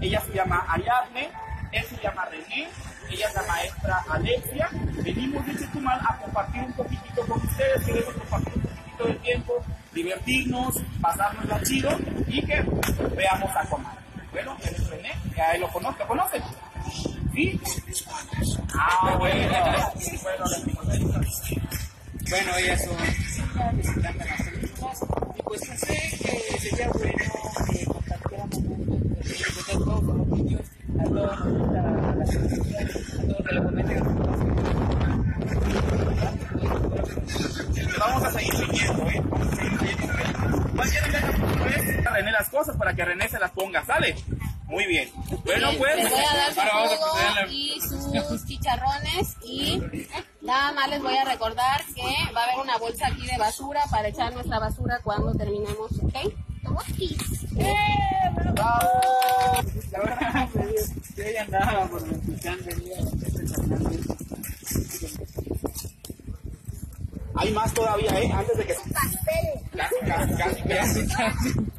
ella se llama Ariadne, él se llama René, ella es la maestra Alexia. Venimos de Chetumal a compartir un poquitito con ustedes, queremos compartir un poquitito de tiempo, divertirnos, pasárnosla chido y que veamos a comer. Bueno, él es René, ya él lo conoce, ¿lo conocen? ¿Sí? Ah, bueno, bueno, Bueno, ellas son pues que sería bueno que compartiéramos un poco de todos los niños, a todos nos gusta las películas, a todos les comenten Vamos a seguir leyendo, ¿eh? Vamos a seguir leyendo. Más René las cosas para que René se las ponga, ¿sale? Muy bien. Bueno, pues. Les voy a dar su jugo y sus chicharrones y nada más les voy a recordar que va a haber una bolsa aquí de basura para echar nuestra basura cuando terminemos, ¿ok? La verdad, yo ya andaba por. Hay más todavía, ¿eh? Antes de que. Casi, casi, casi, casi. Casi.